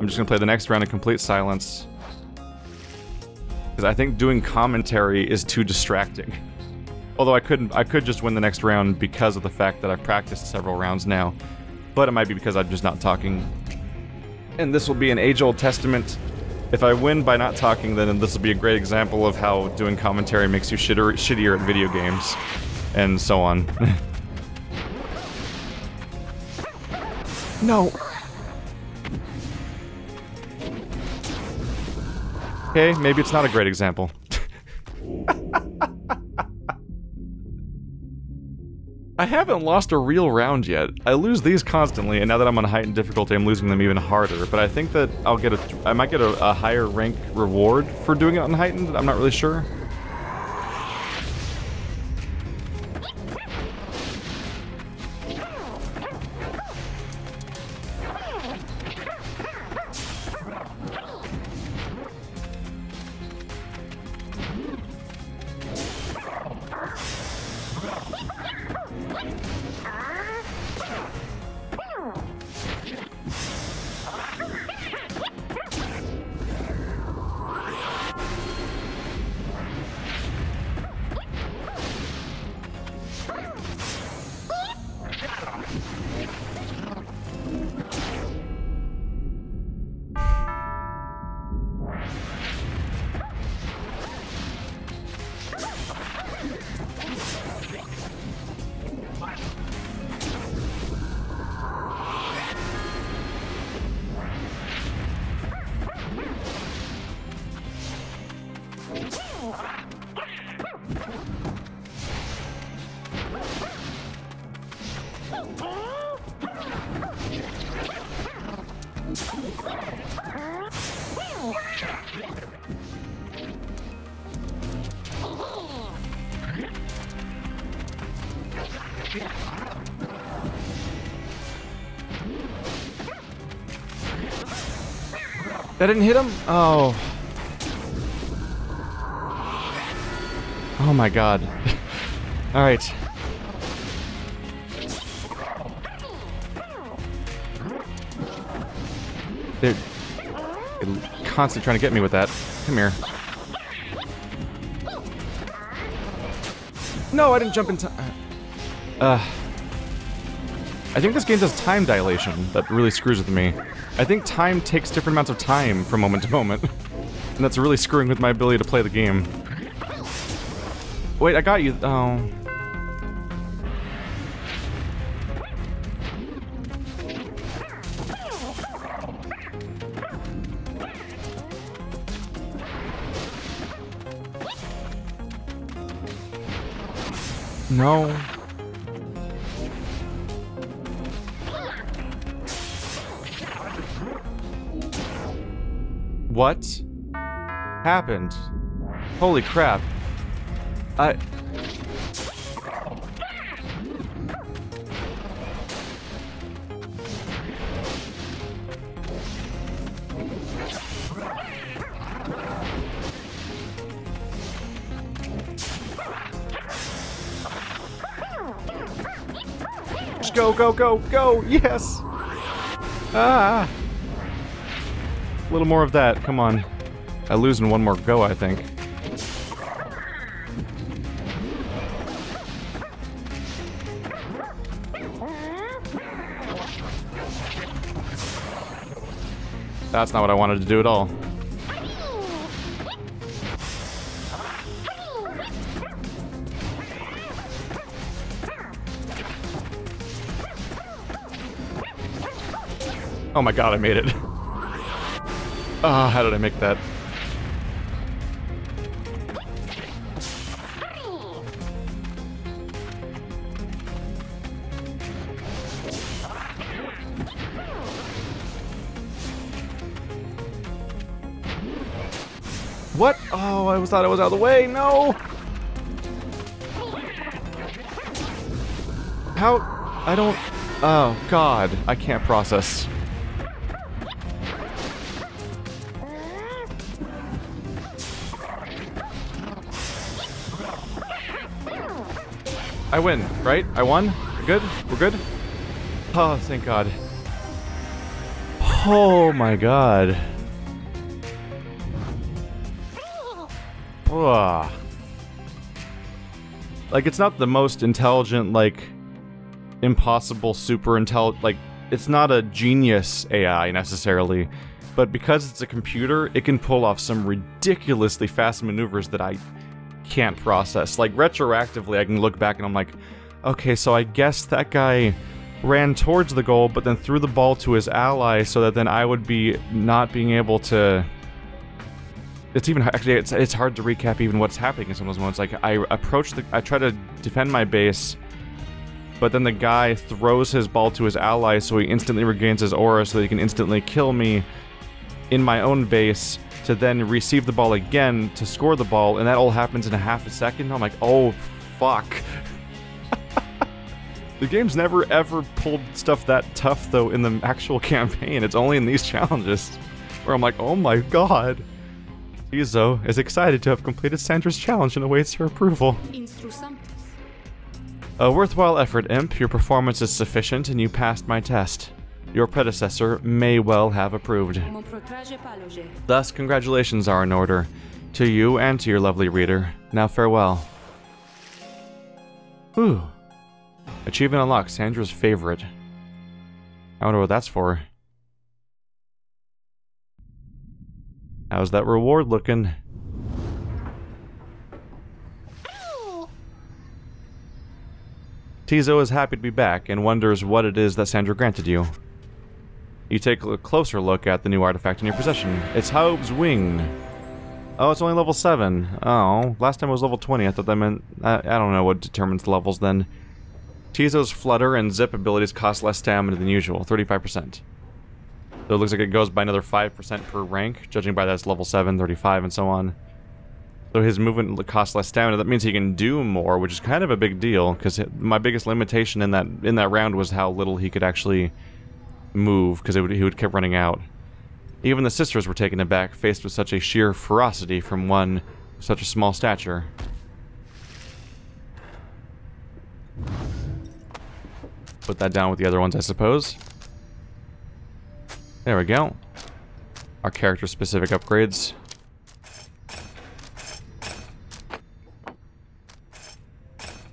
I'm just gonna play the next round in complete silence. Because I think doing commentary is too distracting. Although I couldn't, I could just win the next round because of the fact that I've practiced several rounds now. But it might be because I'm just not talking. And this will be an age-old testament. If I win by not talking, then this will be a great example of how doing commentary makes you shitter, shittier at video games. And so on. no. Okay, maybe it's not a great example. I haven't lost a real round yet. I lose these constantly, and now that I'm on heightened difficulty, I'm losing them even harder. But I think that I'll get a, I might get a, a higher rank reward for doing it on heightened. I'm not really sure. That didn't hit him? Oh. Oh my god. Alright. They're constantly trying to get me with that. Come here. No, I didn't jump in time. Uh. I think this game does time dilation that really screws with me. I think time takes different amounts of time from moment to moment. And that's really screwing with my ability to play the game. Wait, I got you. Oh. No. What happened? Holy crap. I... Just go, go, go, go! Yes! Ah! A little more of that, come on. I lose in one more go, I think. That's not what I wanted to do at all. Oh my god, I made it. Ah, how did I make that? What? Oh, I thought I was out of the way. No! How? I don't... Oh, God. I can't process. I win, right? I won? We're good? We're good? Oh, thank God. Oh my god. Ugh. Like, it's not the most intelligent, like, impossible, super intelligent, like, it's not a genius AI necessarily, but because it's a computer, it can pull off some ridiculously fast maneuvers that I can't process. Like, retroactively, I can look back and I'm like, okay, so I guess that guy ran towards the goal, but then threw the ball to his ally so that then I would be not being able to... It's even actually it's it's hard to recap even what's happening in some of those moments. Like I approach the I try to defend my base, but then the guy throws his ball to his ally so he instantly regains his aura so that he can instantly kill me in my own base to then receive the ball again to score the ball, and that all happens in a half a second. I'm like, oh fuck. The game's never ever pulled stuff that tough though in the actual campaign. It's only in these challenges where I'm like, oh my god. Tizo is excited to have completed Sandra's challenge and awaits her approval. A worthwhile effort, Imp. Your performance is sufficient and you passed my test. Your predecessor may well have approved. Thus, congratulations are in order. To you and to your lovely reader. Now farewell. Whew. Achievement unlocked, Sandra's favorite. I wonder what that's for. How's that reward looking? Tizo is happy to be back and wonders what it is that Sandra granted you. You take a closer look at the new artifact in your possession. It's Haub's Wing. Oh, it's only level 7. Oh, last time it was level 20. I thought that meant... I, I don't know what determines the levels then. Tizo's Flutter and Zip abilities cost less stamina than usual, 35%. So it looks like it goes by another 5% per rank, judging by that's level 7, 35, and so on. So his movement costs less stamina. That means he can do more, which is kind of a big deal, because my biggest limitation in that in that round was how little he could actually move, because he would keep running out. Even the sisters were taken aback, faced with such a sheer ferocity from one of such a small stature. Put that down with the other ones, I suppose. There we go. Our character-specific upgrades.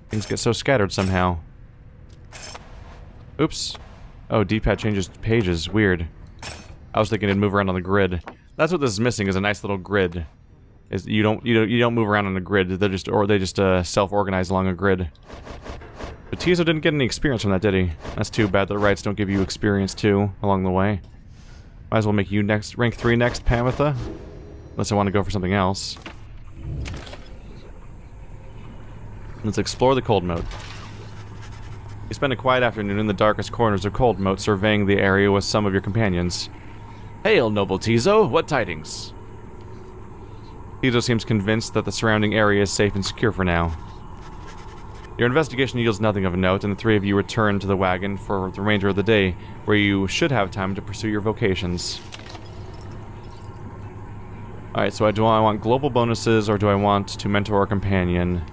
Things get so scattered somehow. Oops. Oh, D-pad changes pages. Weird. I was thinking it'd move around on the grid. That's what this is missing, is a nice little grid. Is you don't you don't you don't move around on a grid. They're just or they just uh, self-organize along a grid. But Tizo didn't get any experience from that, did he? That's too bad. The rites don't give you experience too along the way. Might as well make you next rank three next, Pamitha. Unless I want to go for something else. Let's explore the cold moat. You spend a quiet afternoon in the darkest corners of Cold Moat surveying the area with some of your companions. Hail, noble Tizo, what tidings? Tizo seems convinced that the surrounding area is safe and secure for now. Your investigation yields nothing of note, and the three of you return to the wagon for the remainder of the day, where you should have time to pursue your vocations. Alright, so I do I want global bonuses, or do I want to mentor a companion?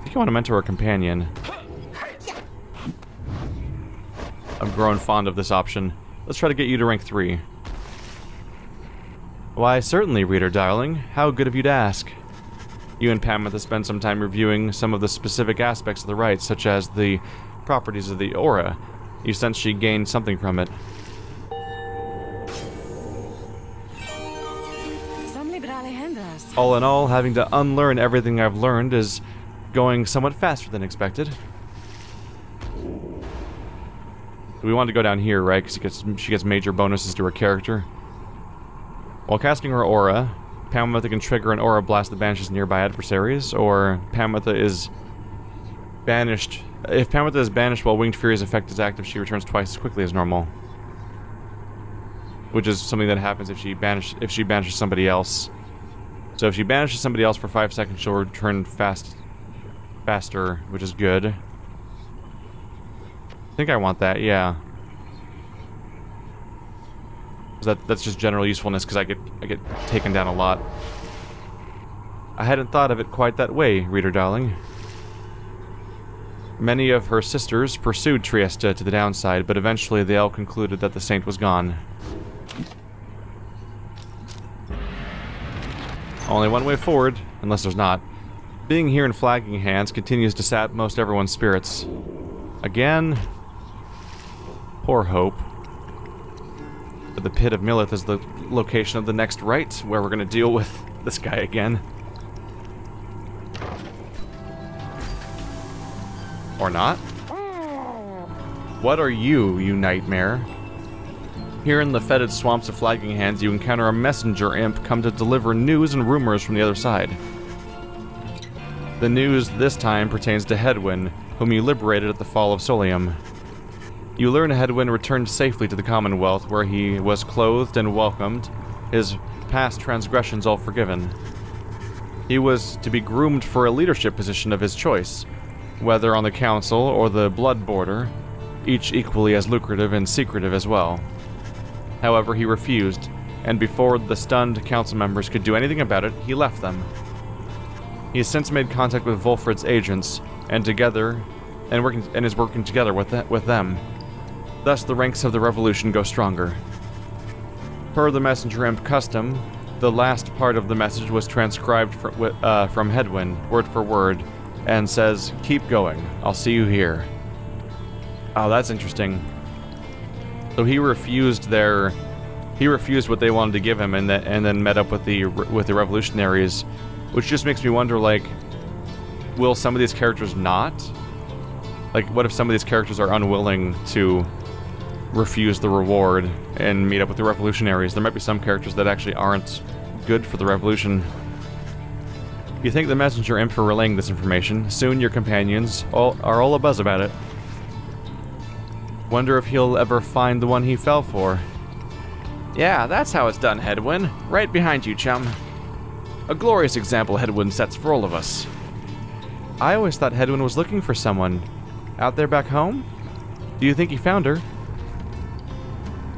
I think I want to mentor a companion. I've grown fond of this option. Let's try to get you to rank 3. Why, certainly, reader darling. How good of you to ask. You and Pam have to spend some time reviewing some of the specific aspects of the rites, such as the properties of the aura. You sense she gained something from it. All in all, having to unlearn everything I've learned is going somewhat faster than expected. We want to go down here, right? Because she gets, major bonuses to her character. While casting her aura, Pamitha can trigger an aura blast that banishes nearby adversaries, or Pamitha is banished. If Pamitha is banished while Winged Fury's effect is active, she returns twice as quickly as normal. Which is something that happens if she banish if she banishes somebody else. So if she banishes somebody else for five seconds, she'll return fast, faster, which is good think I want that, yeah. That, that's just general usefulness because I get, I get taken down a lot. I hadn't thought of it quite that way, reader darling. Many of her sisters pursued Triesta to the downside, but eventually they all concluded that the saint was gone. Only one way forward, unless there's not. Being here in Flagging Hands continues to sap most everyone's spirits. Again, Poor hope. But the Pit of Millith is the location of the next rite, where we're gonna deal with this guy again. Or not? What are you, you nightmare? Here in the fetid swamps of Flagging Hands, you encounter a messenger imp come to deliver news and rumors from the other side. The news this time pertains to Hedwyn, whom you liberated at the fall of Solium. You learn Hedwyn returned safely to the Commonwealth, where he was clothed and welcomed, his past transgressions all forgiven. He was to be groomed for a leadership position of his choice, whether on the Council or the Blood Border, each equally as lucrative and secretive as well. However, he refused, and before the stunned council members could do anything about it, he left them. He has since made contact with Volfred's agents, and together, and working and is working together with the, with them. Thus, the ranks of the revolution go stronger. Per the messenger imp custom, the last part of the message was transcribed fr uh, from Hedwyn, word for word, and says, "Keep going. I'll see you here." Oh, that's interesting. So he refused their, he refused what they wanted to give him, and and then met up with the with the revolutionaries, which just makes me wonder, like, will some of these characters not? Like, what if some of these characters are unwilling to refuse the reward and meet up with the revolutionaries? There might be some characters that actually aren't good for the revolution. You thank the messenger imp for relaying this information. Soon your companions all, are all abuzz about it. Wonder if he'll ever find the one he fell for. Yeah, that's how it's done, Hedwyn. Right behind you, chum. A glorious example Hedwyn sets for all of us. I always thought Hedwyn was looking for someone. Out there back home? Do you think he found her?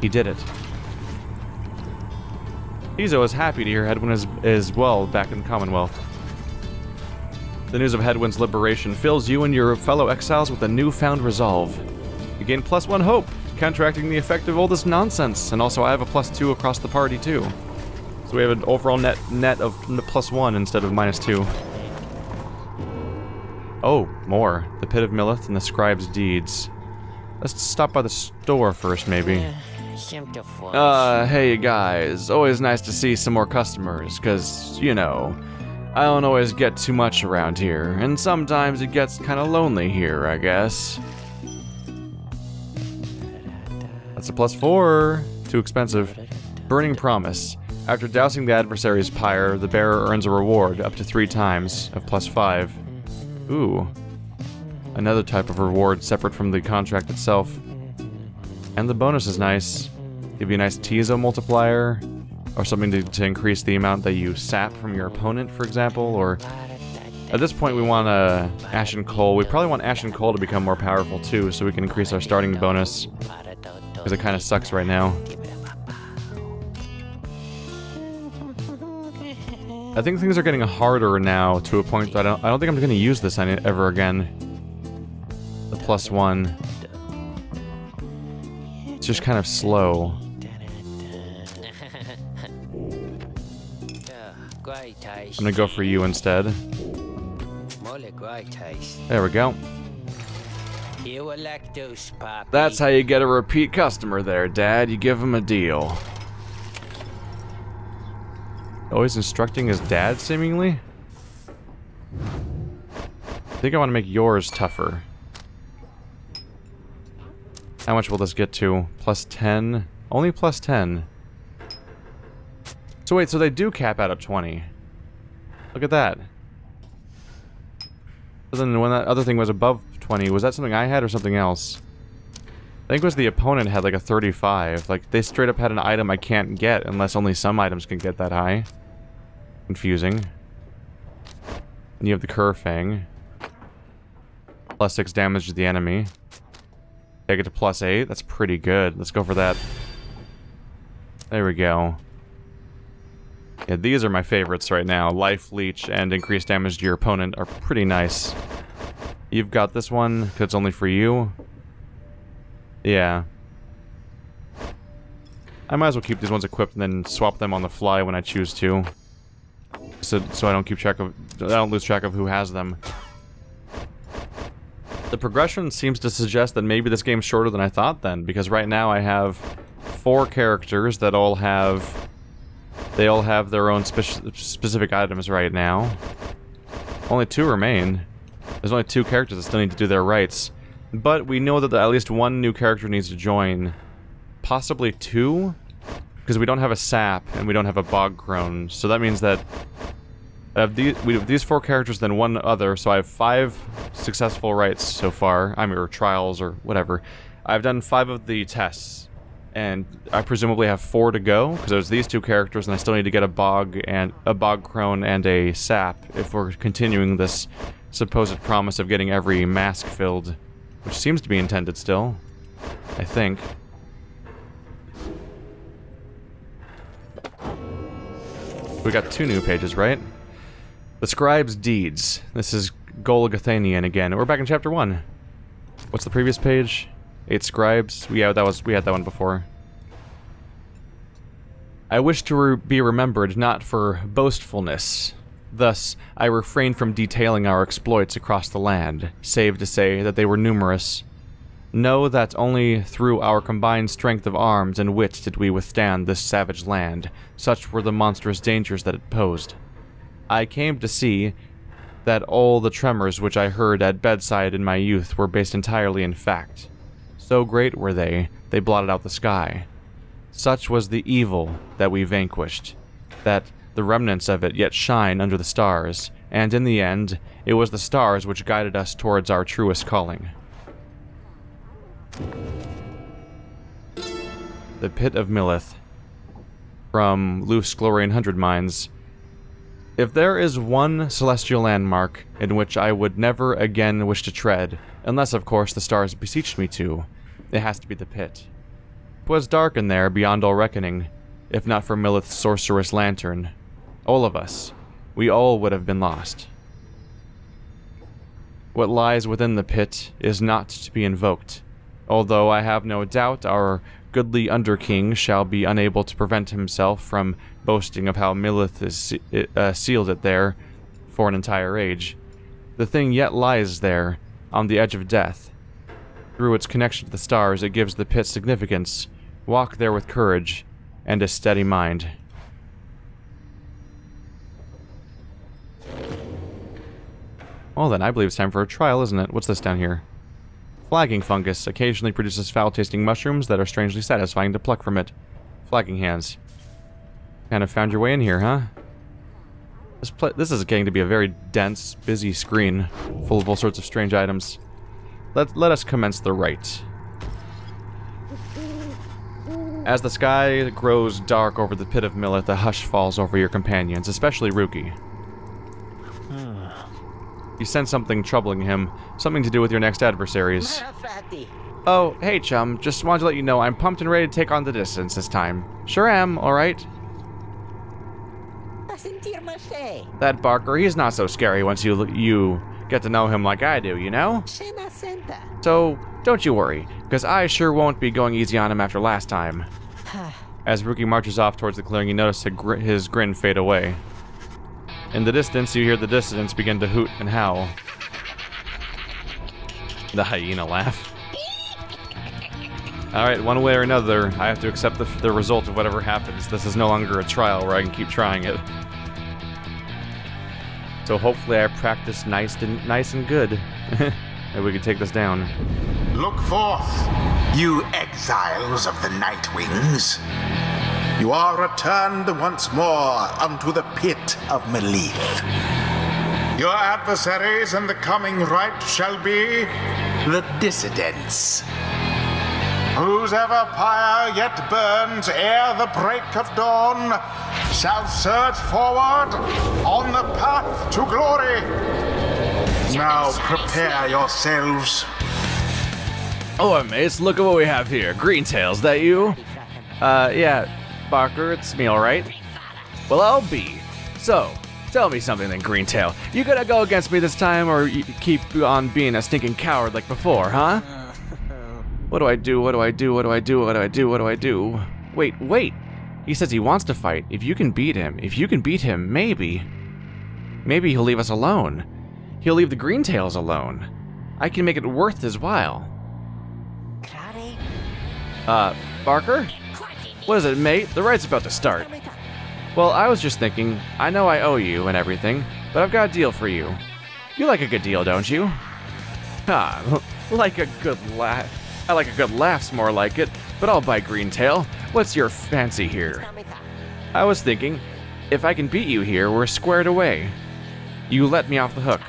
He did it. Izo is happy to hear Hedwyn is, is well back in the Commonwealth. The news of Hedwyn's liberation fills you and your fellow exiles with a newfound resolve. You gain plus one hope, counteracting the effect of all this nonsense, and also I have a plus two across the party too. So we have an overall net net of plus one instead of minus two. Oh, more. The Pit of Millith and the Scribe's Deeds. Let's stop by the store first, maybe. Uh, hey guys. Always nice to see some more customers, because, you know, I don't always get too much around here, and sometimes it gets kind of lonely here, I guess. That's a plus four. Too expensive. Burning Promise. After dousing the adversary's pyre, the bearer earns a reward up to three times of plus five. Ooh. Another type of reward separate from the contract itself. And the bonus is nice. Give you a nice Tizo multiplier, or something to, to increase the amount that you sap from your opponent, for example, or... At this point we want uh, Ashen Coal. We probably want Ashen Coal to become more powerful too, so we can increase our starting bonus. Because it kind of sucks right now. I think things are getting harder now to a point that I don't, I don't think I'm going to use this ever again. The plus one. It's just kind of slow. I'm gonna go for you instead. There we go. That's how you get a repeat customer there, Dad. You give him a deal. Oh, Always instructing his dad, seemingly? I think I want to make yours tougher. How much will this get to? Plus 10? Only plus 10. So wait, so they do cap out at 20. Look at that. But then when that other thing was above 20, was that something I had or something else? I think it was the opponent had like a 35. Like, they straight up had an item I can't get unless only some items can get that high. Confusing. And you have the Curfang. Plus 6 damage to the enemy. It to plus 8. That's pretty good. Let's go for that. There we go. Yeah, these are my favorites right now. Life Leech and increased damage to your opponent are pretty nice. You've got this one, because it's only for you. Yeah. I might as well keep these ones equipped and then swap them on the fly when I choose to. So, so I don't keep track of, I don't lose track of who has them. The progression seems to suggest that maybe this game's shorter than I thought then, because right now I have four characters that all have, they all have their own spe specific items right now. Only two remain. There's only two characters that still need to do their rites. But we know that at least one new character needs to join. Possibly two? Because we don't have a sap and we don't have a bog crone. So that means that of these, we have these four characters, then one other. So I have five successful rites so far. I mean, or trials or whatever. I've done five of the tests, and I presumably have four to go because there's these two characters, and I still need to get a bog and a bog crone and a sap if we're continuing this supposed promise of getting every mask filled, which seems to be intended still. I think. We got two new pages, right? The Scribe's Deeds. This is Golgothanian again. We're back in chapter one. What's the previous page? Eight scribes. Yeah, that was we had that one before. I wish to re be remembered not for boastfulness. Thus, I refrain from detailing our exploits across the land, save to say that they were numerous. Know that only through our combined strength of arms and wit did we withstand this savage land, such were the monstrous dangers that it posed. I came to see that all the tremors which I heard at bedside in my youth were based entirely in fact. So great were they, they blotted out the sky. Such was the evil that we vanquished, that the remnants of it yet shine under the stars, and in the end, it was the stars which guided us towards our truest calling. The Pit of Millith from Luce Glorian Hundred Mines. If there is one celestial landmark in which I would never again wish to tread, unless of course the stars beseeched me to, it has to be the pit pit. 'Twas dark in there beyond all reckoning, if not for Milith's sorceress lantern. All of us, we all would have been lost. What lies within the pit is not to be invoked, although I have no doubt our goodly Underking shall be unable to prevent himself from boasting of how Milith has uh, sealed it there for an entire age. The thing yet lies there, on the edge of death. Through its connection to the stars, it gives the pit significance. Walk there with courage and a steady mind. Well then, I believe it's time for a trial, isn't it? What's this down here? Flagging fungus occasionally produces foul-tasting mushrooms that are strangely satisfying to pluck from it. Flagging hands. Kind of found your way in here, huh? This, this is getting to be a very dense, busy screen, full of all sorts of strange items. Let, let us commence the rite. As the sky grows dark over the pit of Millith, the hush falls over your companions, especially Rukey. Hmm. You sense something troubling him, something to do with your next adversaries. Oh, hey chum, just wanted to let you know I'm pumped and ready to take on the distance this time. Sure am, alright? That Barker, he's not so scary once you you get to know him like I do, you know? So, don't you worry, because I sure won't be going easy on him after last time. As Rukey marches off towards the clearing, you notice gr his grin fade away. In the distance, you hear the dissidents begin to hoot and howl. The hyena laugh. Alright, one way or another, I have to accept the, the result of whatever happens. This is no longer a trial where I can keep trying it. So hopefully I practice nice and nice and good. and we can take this down. Look forth, you exiles of the Night Wings. You are returned once more unto the pit of Mellith. Your adversaries in the coming rite shall be the dissidents. Whose ever pyre yet burns ere the break of dawn shall surge forward on the path to glory. Now prepare yourselves. Oh, mates, look at what we have here. Greentails, that you? Uh, yeah, Barker, it's me, alright? Well, I'll be. So, tell me something then, Greentail. You gonna go against me this time, or keep on being a stinking coward like before, huh? What do I do, what do I do, what do I do, what do I do, what do I do? Wait, wait! He says he wants to fight. If you can beat him, if you can beat him, maybe. Maybe he'll leave us alone. He'll leave the Greentails alone. I can make it worth his while. Uh, Barker? What is it, mate? The ride's about to start. Well, I was just thinking, I know I owe you and everything, but I've got a deal for you. You like a good deal, don't you? Ah, like a good laugh. I like a good laugh's more like it, but I'll buy Greentail. What's your fancy here? I was thinking, if I can beat you here, we're squared away. You let me off the hook.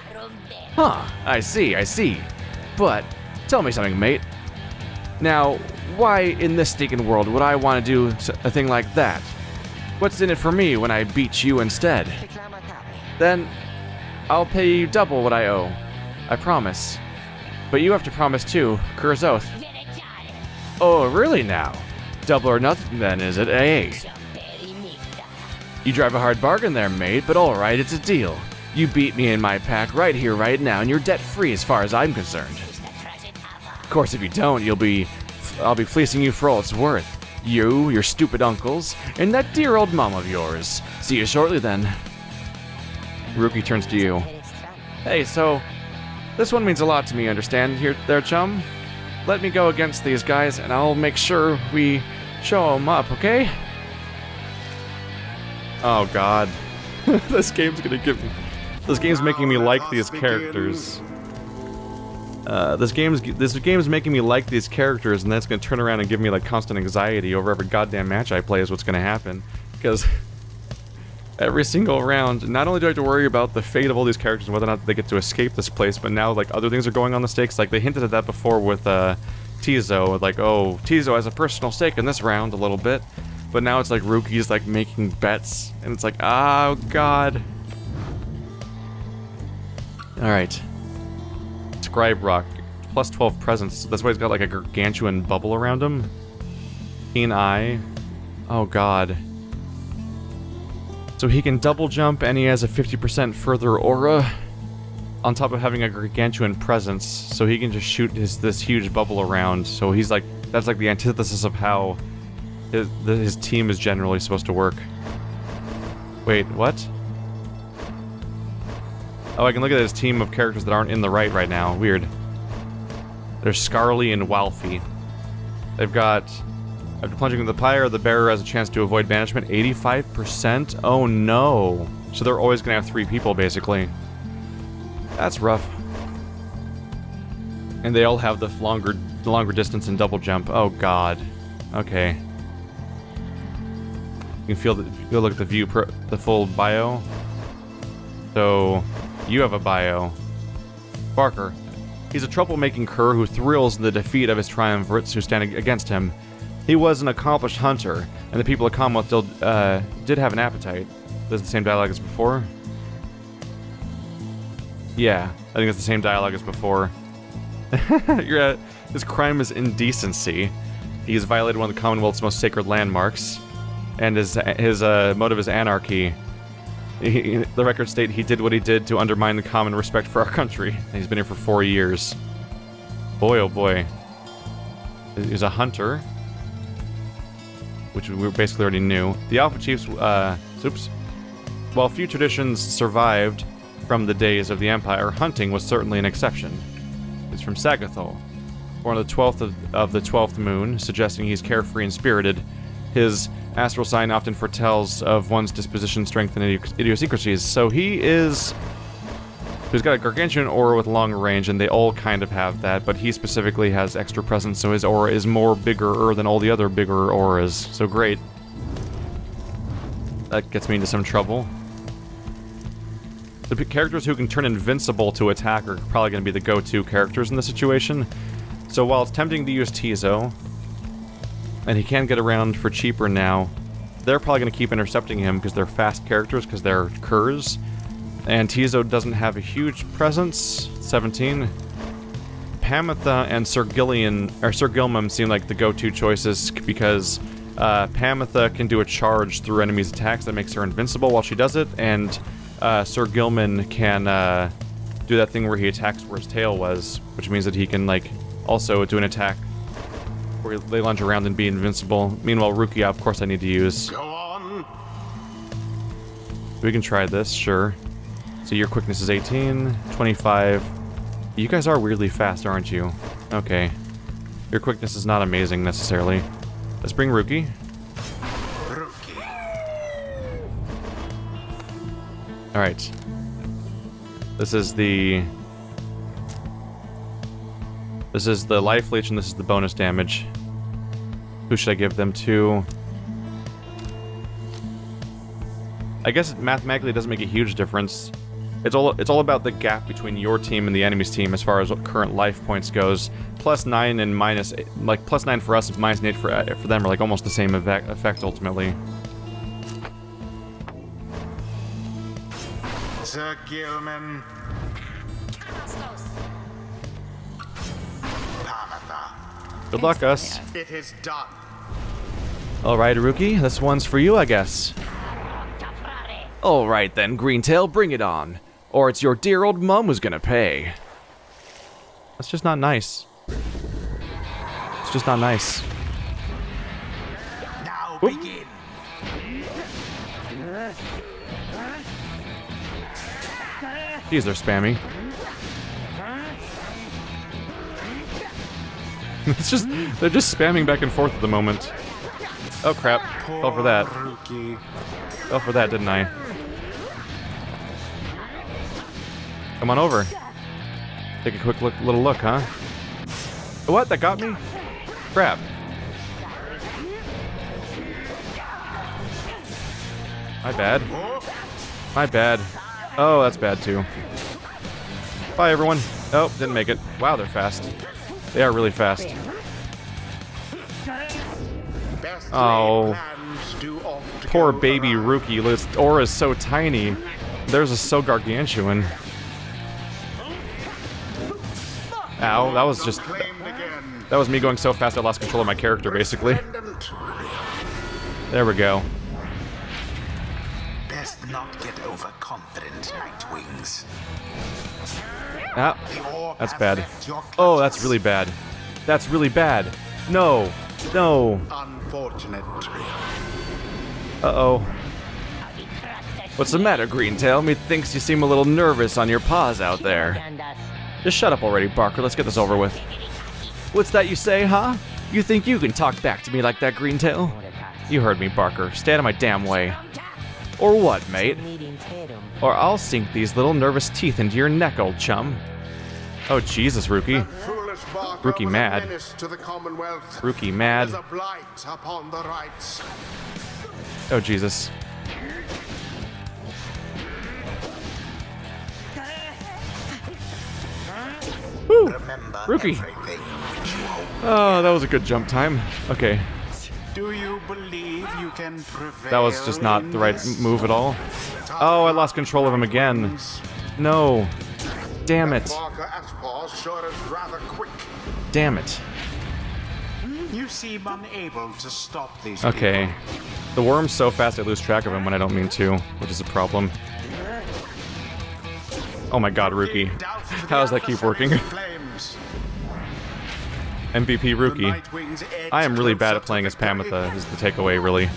Huh, I see, I see. But, tell me something, mate. Now, why in this stinking world would I want to do a thing like that? What's in it for me when I beat you instead? Then, I'll pay you double what I owe. I promise. But you have to promise too, Kur's oath. Oh, really now? Double or nothing then, is it, eh? You drive a hard bargain there, mate, but alright, it's a deal. You beat me in my pack right here, right now, and you're debt-free as far as I'm concerned. Of course, if you don't, you'll be... I'll be fleecing you for all it's worth. You, your stupid uncles, and that dear old mom of yours. See you shortly then. Rukey turns to you. Hey, so... This one means a lot to me, understand, here, there, chum? Let me go against these guys, and I'll make sure we show them up, okay? Oh, God. this game's gonna give me... This game's making me like these characters. Uh, this game's this game's making me like these characters, and that's gonna turn around and give me like constant anxiety over every goddamn match I play. Is what's gonna happen, because every single round, not only do I have to worry about the fate of all these characters and whether or not they get to escape this place, but now like other things are going on the stakes. Like they hinted at that before with uh, Tizo, like oh Tizo has a personal stake in this round a little bit, but now it's like Rukey's like making bets, and it's like oh god. Alright. Scribe Rock. Plus 12 presence. That's why he's got like a gargantuan bubble around him. Keen Eye. Oh god. So he can double jump and he has a 50% further aura. On top of having a gargantuan presence. So he can just shoot his this huge bubble around. So he's like, that's like the antithesis of how his, his team is generally supposed to work. Wait, what? Oh, I can look at his team of characters that aren't in the rite right now. Weird. There's Scarly and Walfie. They've got... After plunging into the pyre, the bearer has a chance to avoid banishment. 85%? Oh no. So they're always going to have three people, basically. That's rough. And they all have the longer, longer distance and double jump. Oh god. Okay. You can feel the, go look at the view, the full bio. So, you have a bio. Barker. He's a troublemaking cur who thrills in the defeat of his triumvirates who stand against him. He was an accomplished hunter, and the people of Commonwealth still, uh, did have an appetite. That's the same dialogue as before? Yeah, I think it's the same dialogue as before. You're at, his crime is indecency. He has violated one of the Commonwealth's most sacred landmarks, and his his uh, motive is anarchy. He, the records state he did what he did to undermine the common respect for our country. He's been here for four years. Boy, oh boy. He's a hunter. Which we basically already knew. The Alpha Chiefs, uh, oops. While few traditions survived from the days of the Empire, hunting was certainly an exception. He's from Sagathol, born on the 12th of, of the 12th moon, suggesting he's carefree and spirited. His astral sign often foretells of one's disposition, strength, and idiosyncrasies. So he is... He's got a gargantuan aura with long range, and they all kind of have that, but he specifically has extra presence, so his aura is more bigger than all the other bigger auras. So great. That gets me into some trouble. The characters who can turn invincible to attack are probably going to be the go-to characters in this situation. So while it's tempting to use Tizo, and he can get around for cheaper now. They're probably going to keep intercepting him because they're fast characters because they're curs. And Tizo doesn't have a huge presence. 17. Pamitha and Sir Gillian, or Sir Gilmum seem like the go-to choices because uh, Pamitha can do a charge through enemies' attacks that makes her invincible while she does it, and uh, Sir Gilman can uh, do that thing where he attacks where his tail was, which means that he can like also do an attack where they lunge around and be invincible. Meanwhile, Rukey, of course, I need to use. Go on. We can try this, sure. So your quickness is 18, 25. You guys are weirdly fast, aren't you? Okay. Your quickness is not amazing, necessarily. Let's bring Rukey. Rukey. Alright. This is the... This is the life leech and this is the bonus damage. Who should I give them to? I guess mathematically it doesn't make a huge difference. It's all it's all about the gap between your team and the enemy's team as far as current life points goes. Plus nine and minus eight, like plus nine for us and minus eight for uh, for them are like almost the same effect, effect ultimately. Sir Gilman. Good luck, us. It is done. All right, Rukey, this one's for you, I guess. All right then, Greentail, bring it on. Or it's your dear old mum who's gonna pay. That's just not nice. It's just not nice. Now Whoop. begin. Jeez, they're spammy. it's just, they're just spamming back and forth at the moment. Oh crap, fell for that. Rukey. Fell for that, didn't I? Come on over. Take a quick look, little look, huh? What? That got me? Crap. My bad. My bad. Oh, that's bad too. Bye, everyone. Oh, didn't make it. Wow, they're fast. They are really fast. Oh. laid plans do oft Poor baby. Rukey. aura is so tiny. Theirs is so gargantuan. Ow, that was just... That was me going so fast I lost control of my character, basically. There we go. Best not get overconfident, Nightwings. Ah, that's bad. Oh, that's really bad. That's really bad. No. No. Unfortunate. Uh-oh. What's the matter, Greentail? Methinks you seem a little nervous on your paws out there. Just shut up already, Barker. Let's get this over with. What's that you say, huh? You think you can talk back to me like that, Greentail? You heard me, Barker. Stay out of my damn way. Or what, mate? Or I'll sink these little nervous teeth into your neck, old chum. Oh, Jesus, Rukey. Rukey mad. menace to the Commonwealth. Rukey mad. As a blight upon the rites. Oh, Jesus. Remember Rukey. everything which you hold. Oh, that was a good jump time. Okay, Do you believe you can prevail? that was just not the right move at all. Oh, I lost control of him again. No. Damn it. Barker Ashpaw sure is rather quick. Damn it. You seem unable to stop these Okay. The worm's so fast I lose track of him when I don't mean to, which is a problem. Oh my god, Rukey. people. Doubts to the How does that keep working? MVP Rukey. I am really bad at playing as. Pamitha, is the takeaway, really.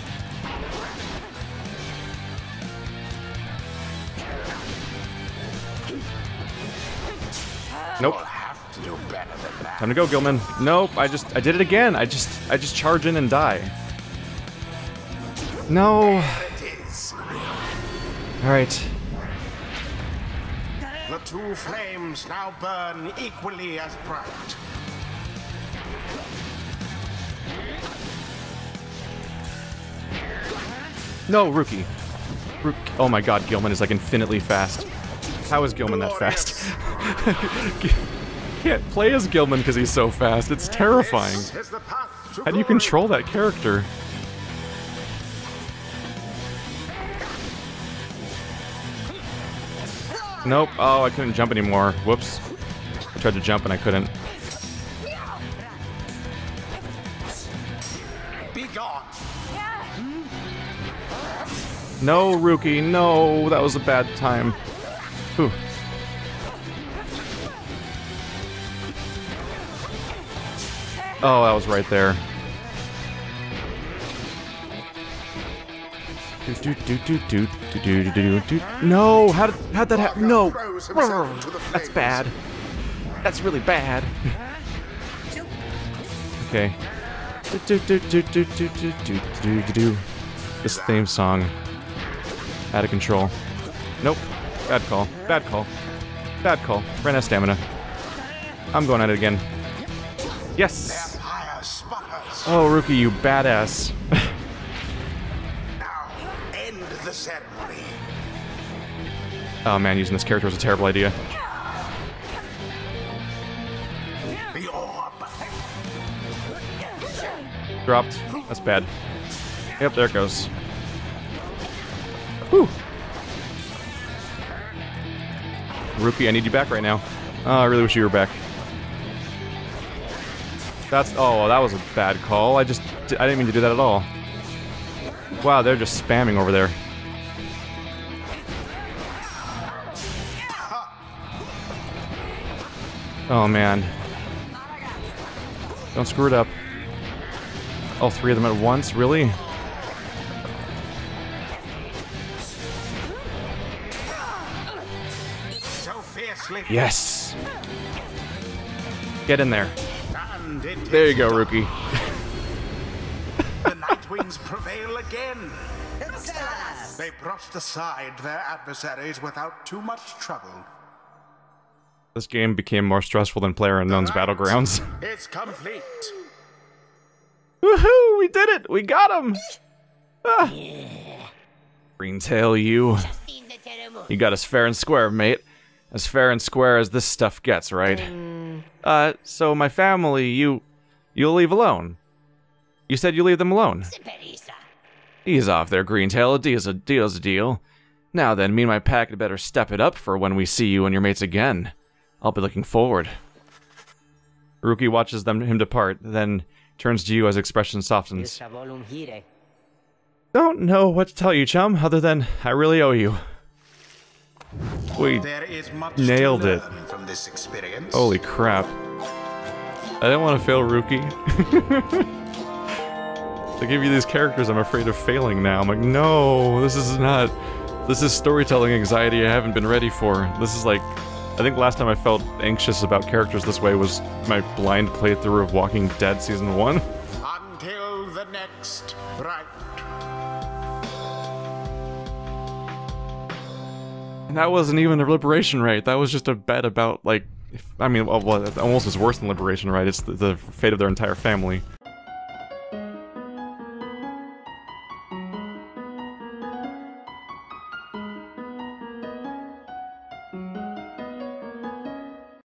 Nope. You'll have to do better than that. Time to go, Gilman. Nope, I just, I did it again. I just, I just charge in and die. No. Alright. Two flames now burn equally as bright. No, Rukey. Rook oh my god, Gilman is like infinitely fast. How is Gilman that fast? Can't play as Gilman because he's so fast. It's terrifying. This is the path to How do you control that character? Nope. Oh, I couldn't jump anymore. Whoops. I tried to jump and I couldn't. Be gone. No, Rukey. No, that was a bad time. Whew. Oh, that was right there. Do, do, do, do, do, do, do, do, do. No, how did how'd that happen? No, Throws himself into the that's bad. That's really bad. okay. Do, do, do, do, do, do, do, do, do, do, do. This theme song. Out of control. Nope. Bad call. Bad call. Bad call. Ran out of stamina. I'm going at it again. Yes! Oh, Rukey, you badass. oh man, using this character was a terrible idea. Dropped. That's bad. Yep, there it goes. Whew. Rukey, I need you back right now. Oh, I really wish you were back. That's oh, that was a bad call. I just I didn't mean to do that at all. Wow, they're just spamming over there. Oh man. Don't screw it up. All three of them at once, really? So fiercely. Yes! Get in there. There you go, done. Rukey. The Nightwings prevail again. They brushed aside their adversaries without too much trouble. This game became more stressful than PlayerUnknown's Battlegrounds. It's complete. Woohoo! We did it! We got him! Ah. Greentail, you. You got us fair and square, mate. As fair and square as this stuff gets, right? Uh, so my family, you... You'll leave alone. You said you leave them alone. Ease off there, Greentail. A deal's a deal's a deal. Now then, me and my pack had better step it up for when we see you and your mates again. I'll be looking forward. Rukey watches them him depart, then turns to you as expression softens. Don't know what to tell you, chum, other than I really owe you. We There is much Nailed it. from this experience. Holy crap. I didn't want to fail Rukey. they give you these characters I'm afraid of failing now. I'm like, no, this is not... This is storytelling anxiety I haven't been ready for. This is like... I think last time I felt anxious about characters this way was my blind playthrough of Walking Dead Season 1. Until the next rite. And that wasn't even a liberation rite. That was just a bet about, like... If, I mean, well, well, almost is worse than liberation rite? It's the, the fate of their entire family.